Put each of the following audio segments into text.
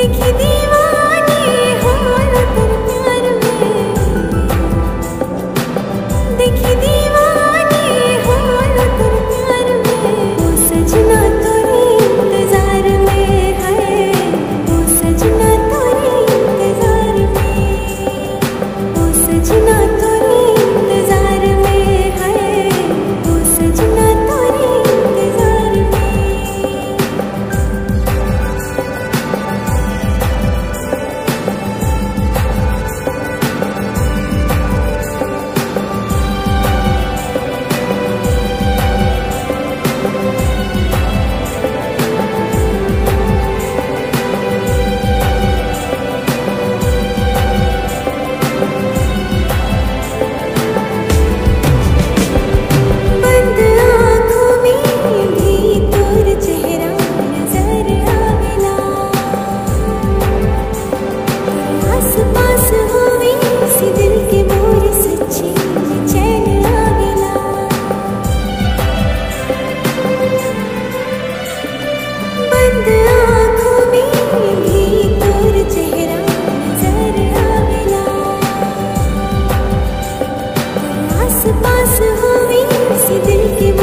দেখি দিয়ে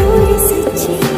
属于四季。